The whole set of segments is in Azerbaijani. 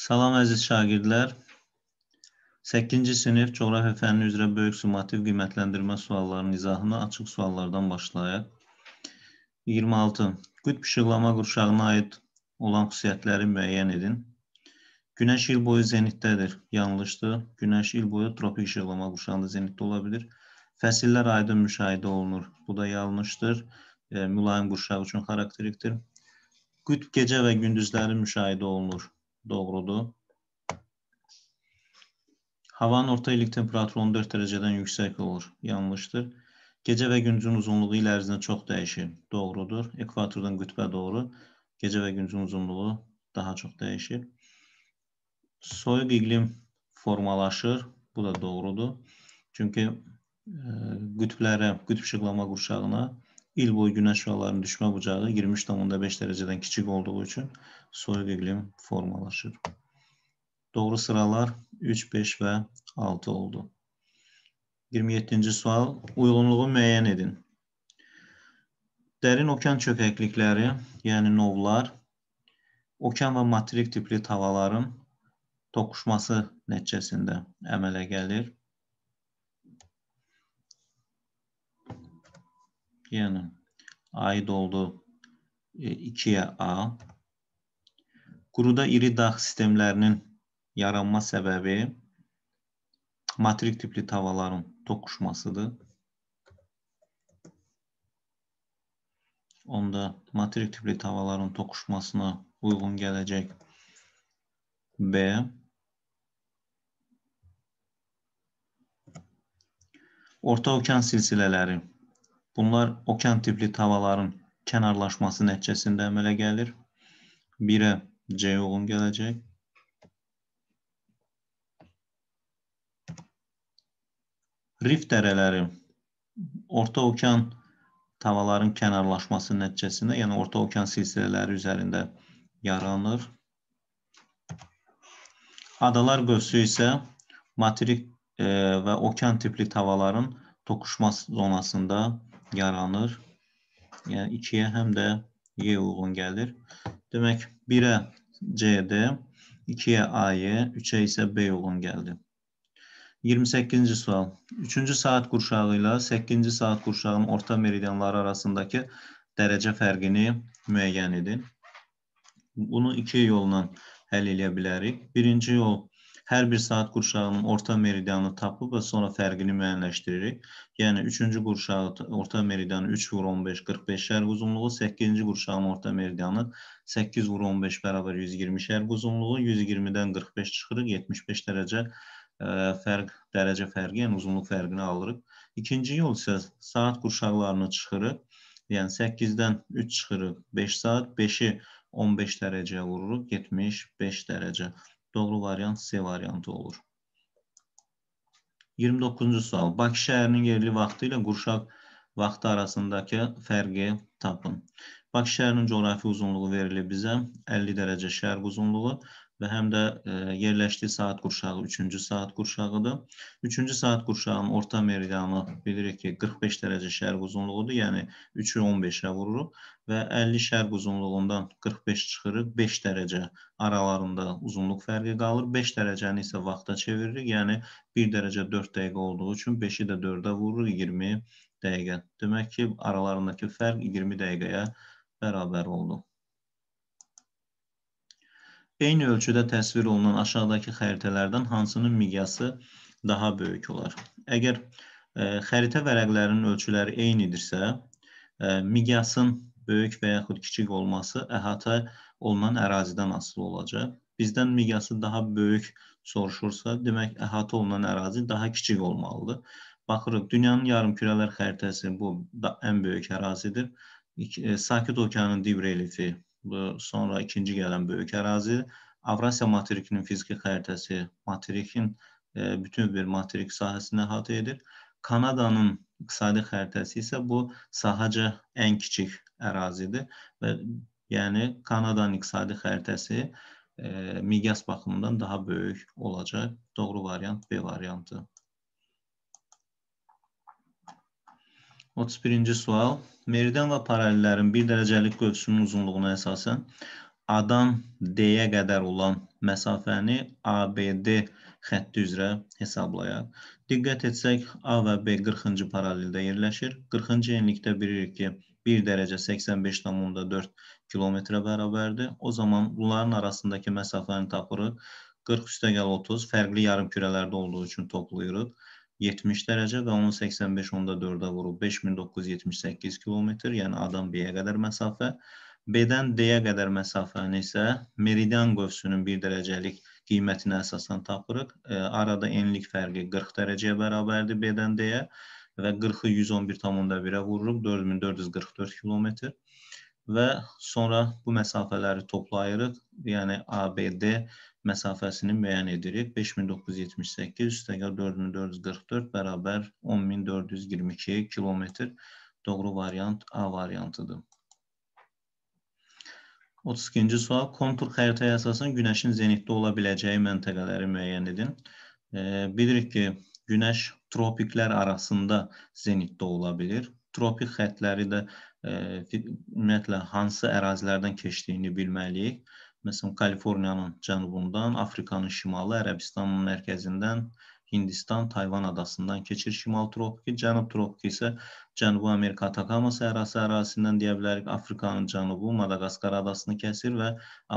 Salam əziz şagirdlər. 8-ci sinif coğrafiya fənni üzrə böyük summativ qiymətləndirmə suallarının izahına açıq suallardan başlayaq. 26. Qütb işıqlama qurşağına aid olan xüsusiyyətləri müəyyən edin. Günəş il boyu zenitdədir. Yanlışdır. Günəş il boyu tropik işıqlama qurşağında zenitdə ola bilir. Fəsillər aydın müşahidə olunur. Bu da yanlışdır. E, mülayim qurşaq üçün xarakterikdir. Qütb gecə və gündüzləri müşahidə olunur. Doğrudur. Havanın orta illik temperaturu 14 dərəcədən yüksək olur. Yanlışdır. Gecə və gündüzün uzunluğu il ərzində çox dəyişir. Doğrudur. Ekvatordan qütbə doğru gecə və gündüzün uzunluğu daha çox dəyişir. Soyuq iqlim formalaşır. Bu da doğrudur. Çünki e, qütblərə, qütb işıqlama qurşağına il boyu günəş şüalarının düşmə bucağı 23,5 dərəcədən kiçik olduğu üçün soyuq iqlim formalaşır. Doğru sıralar 3, 5 və 6 oldu. 27-ci sual. Uyğunluğu müəyyən edin. Dərin okean çökəklikləri, yəni novlar, okean və materik tipli tavaların toqquşması nəticəsində əmələ gəlir. Yəni aid oldu 2-yə e, A. Quruda iri dağ sistemlərinin yaranma səbəbi materik tipli tavaların toqquşmasıdır. Onda materik tipli tavaların toqquşmasına uyğun gələcək B. Orta okean silsilələri Bunlar okean tipli tavaların kənarlaşması nəticəsində əmələ gəlir. 1-ə C uyğun gələcək. Rif dərələri orta okean tavaların kənarlaşması nəticəsində, yəni orta okean silsilələri üzərində yaranır. Adalar qövsü isə materik e, və okean tipli tavaların toqquşma zonasında yaranır. Yəni 2-yə həm də Y uyğun gəlir. Demək 1-ə CD, 2-yə AY, 3-ə isə B uyğun gəldi. 28-ci sual. 3-cü saat qurşağı ilə 8-ci saat qurşağının orta meridianları arasındakı dərəcə fərqini müəyyən edin. Bunu iki yolla həll edə bilərik. Birinci yol hər bir saat qurşağının orta meridianını tapıb və sonra fərqini müəyyənləşdiririk. Yəni 3-cü qurşağı orta meridianı 3 vur 15 45 şərq uzunluğu, 8-ci qurşağın orta meridianı 8 vur 15 bərabər 120 şərq uzunluğu, 120-dən 45 çıxırıq, 75 dərəcə e, fərq, dərəcə fərqi, yəni uzunluq fərqini alırıq. İkinci yol isə saat qurşaqlarını çıxırıq. Yəni 8-dən 3 çıxırıq 5 saat, 5-i 15 dərəcəyə vururuq, 75 dərəcə. Doğru variant C variantı olur. 29-cu sual. Bakı şəhərinin yerli vaxtı ilə Qurşaq vaxtı arasındakı fərqi tapın. Bakı şəhərinin coğrafi uzunluğu verilir bizə 50 dərəcə şərq uzunluğu və həm də e, yerləşdiyi saat qurşağı 3-cü saat qurşağıdır. 3-cü saat qurşağının orta meridianı bilirik ki, 45 dərəcə şərq uzunluğudur, yəni 3-ü 15-ə vururuq və 50 şərq uzunluğundan 45 çıxırıq, 5 dərəcə aralarında uzunluq fərqi qalır. 5 dərəcəni isə vaxta çeviririk, yəni 1 dərəcə 4 dəqiqə olduğu üçün 5-i də 4-ə vururuq, 20 dəqiqə. Demək ki, aralarındakı fərq 20 dəqiqəyə bərabər oldu. Eyni ölçüdə təsvir olunan aşağıdakı xəritələrdən hansının miqyası daha böyük olar? Əgər ə, e, xəritə vərəqlərinin ölçüləri eynidirsə, ə, e, miqyasın böyük və yaxud kiçik olması əhatə olunan ərazidən asılı olacaq. Bizdən miqyası daha böyük soruşursa, demək əhatə olunan ərazi daha kiçik olmalıdır. Baxırıq, dünyanın yarımkürələr xəritəsi bu ən böyük ərazidir. E, Sakit okeanın div relifi Bu sonra ikinci gələn böyük ərazi Avrasiya materikinin fiziki xəritəsi materikin e, bütün bir materik sahəsini əhatə edir. Kanadanın iqtisadi xəritəsi isə bu sahəcə ən kiçik ərazidir və yəni Kanadanın iqtisadi xəritəsi e, miqyas baxımından daha böyük olacaq. Doğru variant B variantı. 31-ci sual. Meridian və paralellərin bir dərəcəlik qövsünün uzunluğuna əsasən A-dan D-yə qədər olan məsafəni ABD xətti üzrə hesablayaq. Diqqət etsək, A və B 40-cı paraleldə yerləşir. 40-cı enlikdə bilirik ki, 1 dərəcə 85,4 kilometrə bərabərdir. O zaman bunların arasındakı məsafəni tapırıq. 40 üstəgəl 30 fərqli yarım kürələrdə olduğu üçün toplayırıq. 70 dərəcə və onun 85 onda 4-ə vurub 5978 kilometr, yəni A-dan B-yə qədər məsafə. B-dən D-yə qədər məsafəni isə meridian qövsünün 1 dərəcəlik qiymətinə əsasən tapırıq. E, arada enlik fərqi 40 dərəcəyə bərabərdir B-dən D-yə və 40-ı 111,1-ə vururuq 4444 kilometr və sonra bu məsafələri toplayırıq. Yəni ABD məsafəsini müəyyən edirik. 5978 üstəgəl 4444 bərabər 10422 kilometr. Doğru variant A variantıdır. 32-ci sual. Kontur xəritəyə əsasən günəşin zenitdə ola biləcəyi məntəqələri müəyyən edin. E, bilirik ki, günəş tropiklər arasında zenitdə ola bilir. Tropik xəttləri də e, ümumiyyətlə hansı ərazilərdən keçdiyini bilməliyik. Məsələn, Kaliforniyanın cənubundan, Afrikanın şimalı, Ərəbistanın mərkəzindən, Hindistan, Tayvan adasından keçir şimal tropiki, cənub tropiki isə Cənubi Amerika Atakama səhrası ərazisindən deyə bilərik, Afrikanın cənubu Madagaskar adasını kəsir və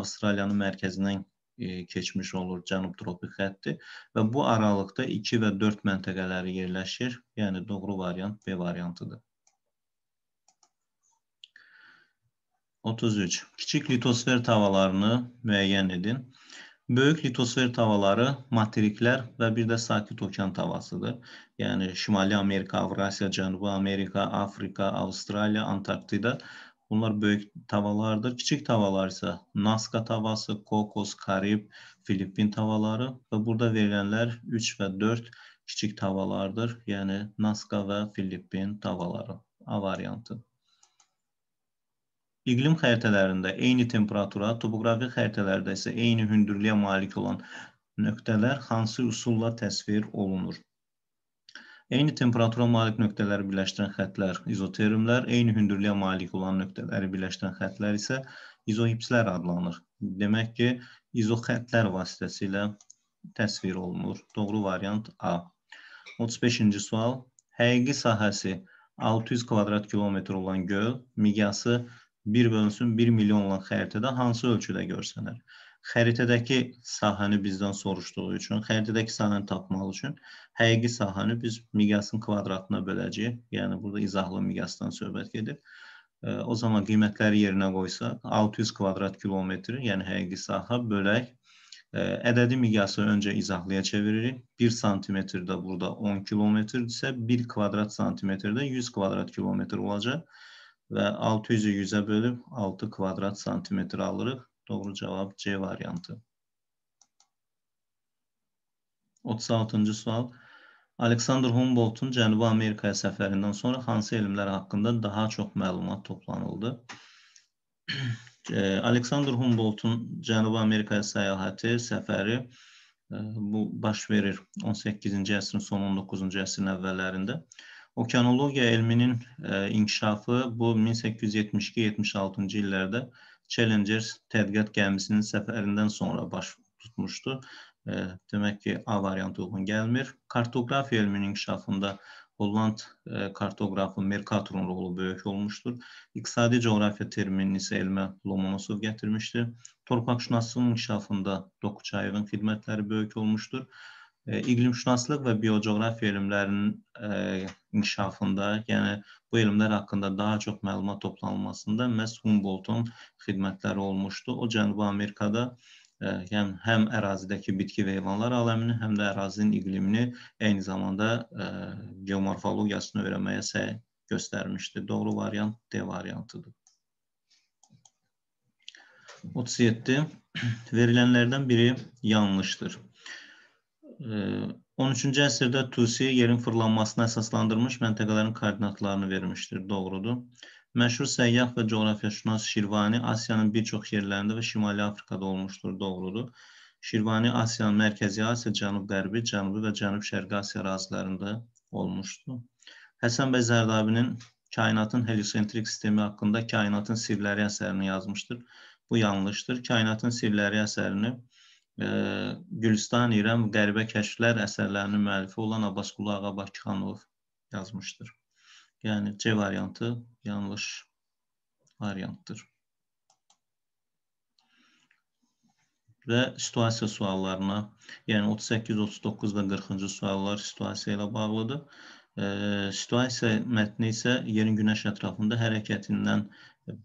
Avstraliyanın mərkəzindən e, keçmiş olur cənub tropik xətti və bu aralıqda 2 və 4 məntəqələri yerləşir. Yəni doğru variant B variantıdır. 33. Kiçik litosfer tavalarını müəyyən edin. Böyük litosfer tavaları materiklər və bir də sakit okean tavasıdır. Yəni Şimali Amerika, Avrasiya, Cənubi Amerika, Afrika, Avstraliya, Antarktida bunlar böyük tavalardır. Kiçik tavalar isə Naska tavası, Kokos, Karib, Filippin tavaları və burada verilənlər 3 və 4 kiçik tavalardır. Yəni Naska və Filippin tavaları. A variantı. İqlim xəritələrində eyni temperatura, topoqrafik xəritələrdə isə eyni hündürlüyə malik olan nöqtələr hansı üsulla təsvir olunur? Eyni temperatura malik nöqtələri birləşdirən xətlər izotermlər, eyni hündürlüyə malik olan nöqtələri birləşdirən xətlər isə izohipslər adlanır. Demək ki, izoxətlər vasitəsilə təsvir olunur. Doğru variant A. 35-ci sual. Həqiqi sahəsi 600 kvadrat kilometr olan göl miqyası 1 bölünsün 1 milyon olan xəritədə hansı ölçüdə görsənir? Xəritədəki sahəni bizdən soruşduğu üçün, xəritədəki sahəni tapmaq üçün həqiqi sahəni biz miqyasın kvadratına böləcəyik. Yəni burada izahlı miqyasdan söhbət gedir. O zaman qiymətləri yerinə qoysaq 600 kvadrat kilometr, yəni həqiqi sahə bölək ədədi miqyası öncə izahlıya çeviririk. 1 santimetrdə burada 10 kilometrdirsə, 1 kvadrat santimetrdə 100 kvadrat kilometr olacaq və 600-ü 100-ə bölüb 6 kvadrat santimetr alırıq. Doğru cavab C variantı. 36-cı sual. Alexander Humboldtun Cənubi Amerikaya səfərindən sonra hansı elmlər haqqında daha çox məlumat toplanıldı? Alexander Humboldtun Cənubi Amerikaya səyahəti, səfəri e, bu baş verir 18-ci əsrin son 19-cu əsrin əvvəllərində. Okeanologiya elminin e, inkişafı bu 1872-76-cı illərdə Challenger tədqiqat gəmisinin səfərindən sonra baş tutmuşdu. E, demək ki, A variantı uyğun gəlmir. Kartoqrafiya elminin inkişafında Holland e, kartoqrafı Mercatorun rolu böyük olmuşdur. İqtisadi coğrafiya terminini isə elmə Lomonosov gətirmişdir. Torpaqşünaslığın inkişafında Dokuçayevin xidmətləri böyük olmuşdur. İqlimşünaslıq və biocoğrafiya elmlərinin e, inkişafında, yəni bu elmlər haqqında daha çox məlumat toplanılmasında məhz Humboldtun xidmətləri olmuşdu. O Cənubi Amerikada e, yəni həm ərazidəki bitki və heyvanlar aləmini, həm də ərazinin iqlimini, eyni zamanda e, geomorfologiyasını öyrənməyə səy göstərmişdi. Doğru variant D variantıdır. 37. Verilənlərdən biri yanlışdır. 13-cü əsrdə Tusi yerin fırlanmasına əsaslandırmış məntəqələrin koordinatlarını vermişdir, doğrudur. Məşhur səyyah və coğrafiyaşünas Şirvani Asiyanın bir çox yerlərində və Şimali Afrikada olmuşdur, doğrudur. Şirvani Asiyanın mərkəzi Asiya, cənub-qərbi, cənubi və cənub-şərqi Asiya ərazilərində olmuşdur. Həsən bəy Zərdabinin Kainatın heliosentrik sistemi haqqında Kainatın sirləri əsərini yazmışdır. Bu yanlışdır. Kainatın sirləri əsərini 1900 Gülüstan İrəm Qəribə Kəşflər əsərlərinin müəllifi olan Abbas Qulu Ağa Bakıxanov yazmışdır. Yəni C variantı yanlış variantdır. Və situasiya suallarına, yəni 38, 39 və 40-cı suallar situasiya ilə bağlıdır. E, situasiya mətni isə yerin günəş ətrafında hərəkətindən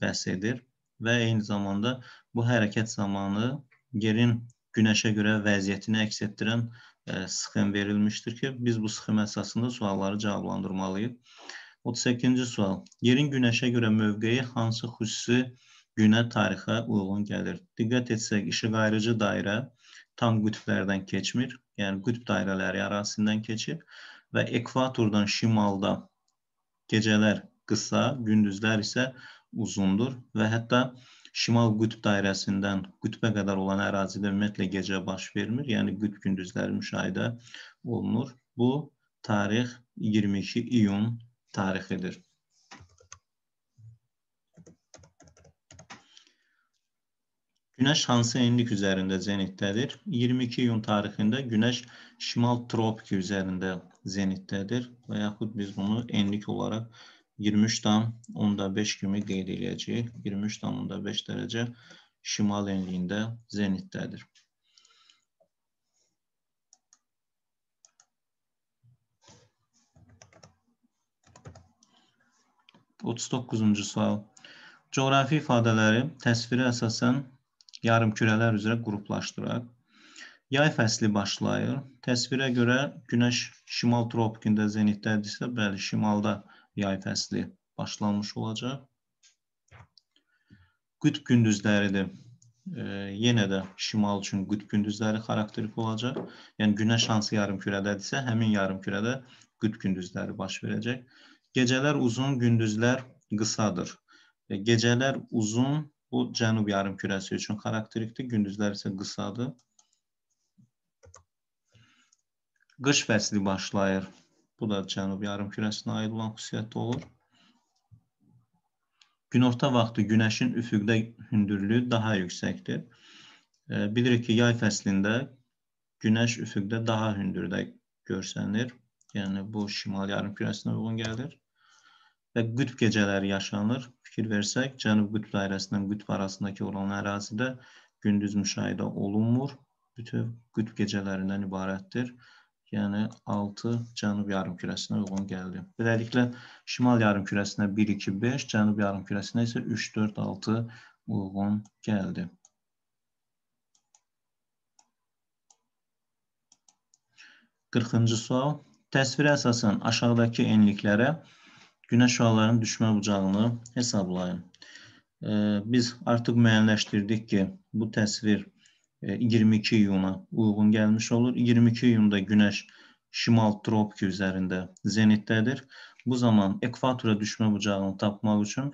bəhs edir və eyni zamanda bu hərəkət zamanı yerin günəşə görə vəziyyətini əks etdirən e, sxem verilmişdir ki, biz bu sxem əsasında sualları cavablandırmalıyıq. 38-ci sual. Yerin günəşə görə mövqeyi hansı xüsusi günə, tarixə uyğun gəlir. Diqqət etsək, işıq ayrıcı dairə tam qütblərdən keçmir, yəni qütb dairələri ərazisindən keçir və ekvatordan şimalda gecələr qısa, gündüzlər isə uzundur və hətta şimal qütb dairəsindən qütbə qədər olan ərazidə ümumiyyətlə gecə baş vermir, yəni qütb gündüzləri müşahidə olunur. Bu tarix 22 iyun tarixidir. Günəş hansı enlik üzərində zenitdədir? 22 iyun tarixində Günəş şimal tropiki üzərində zenitdədir və yaxud biz bunu enlik olaraq 23,5 kimi qeyd edəcəyik. 23,5 dərəcə şimal enliyində zenitdədir. Otuz doqquzuncu sual. Coğrafi ifadələri təsviri əsasən yarımkürələr üzrə qruplaşdıraq. Yay fəsli başlayır. Təsvirə görə Günəş şimal tropikində zenitdədirsə, bəli, şimalda yay fəsli başlanmış olacaq. Qütb gündüzləridir. E, yenə də şimal üçün qütb gündüzləri xarakterik olacaq. Yəni Günəş hansı yarımkürədədirsə, həmin yarımkürədə qütb gündüzləri baş verəcək. Gecələr uzun, gündüzlər qısadır. E, gecələr uzun, Bu cənub yarımkürəsi üçün xarakterikdir. Gündüzlər isə qısadır. Qış fəsli başlayır. Bu da cənub yarımkürəsinə aid olan xüsusiyyət olur. Günorta vaxtı günəşin üfüqdə hündürlüyü daha yüksəkdir. Bilirik ki, yay fəslində günəş üfüqdə daha hündürdə görsənir. Yəni bu şimal yarımkürəsinə uyğun gəlir. Və qütb gecələri yaşanır fikir versək, Cənub qütb dairəsindən qütb arasındakı olan ərazidə gündüz müşahidə olunmur. Bütün qütb gecələrindən ibarətdir. Yəni 6 cənub yarımkürəsinə uyğun gəldi. Beləliklə şimal yarımkürəsinə 1 2 5, cənub yarımkürəsinə isə 3 4 6 uyğun gəldi. Qırxıncı sual. Təsvirə əsasən aşağıdakı enliklərə günəş şüalarının düşmə bucağını hesablayın. Biz artıq müəyyənləşdirdik ki, bu təsvir 22 e, iyuna uyğun gəlmiş olur. 22 iyunda günəş şimal tropiki üzərində zenitdədir. Bu zaman ekvatora düşmə bucağını tapmaq üçün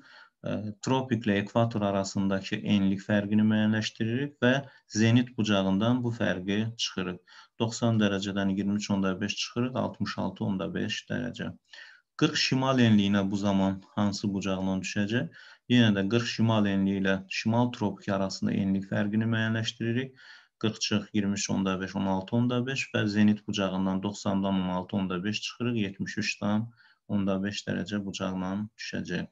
e, tropik ilə ekvator arasındakı enlik fərqini müəyyənləşdiririk və zenit bucağından bu fərqi çıxırıq. 90 dərəcədən 23.5 çıxırıq, 66.5 dərəcə. 40 şimal enliyinə bu zaman hansı bucaqla düşəcək? Yenə də 40 şimal enliyi ilə şimal tropik arasında enlik fərqini müəyyənləşdiririk. 40 çıx 23.5, 16.5 və zenit bucağından 90-dan 16.5 çıxırıq. 73-dan 15 dərəcə bucaqla düşəcək.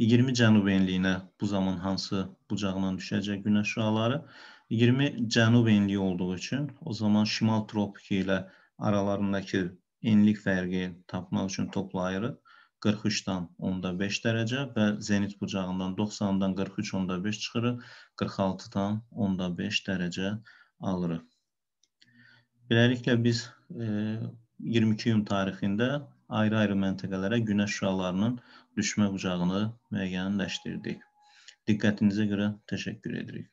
20 cənub enliyinə bu zaman hansı bucaqla düşəcək günəş şüaları? 20 cənub enliyi olduğu üçün o zaman şimal tropiki ilə aralarındakı enlik fərqi tapmaq üçün toplayırıq. 43-dan 10-5 dərəcə və zenit bucağından 90-dan 43-5 çıxırıq. 46-dan 10-5 dərəcə alırıq. Beləliklə biz e, 22 iyun tarixində ayrı-ayrı məntəqələrə günəş şüalarının düşmə bucağını müəyyənləşdirdik. Diqqətinizə görə təşəkkür edirik.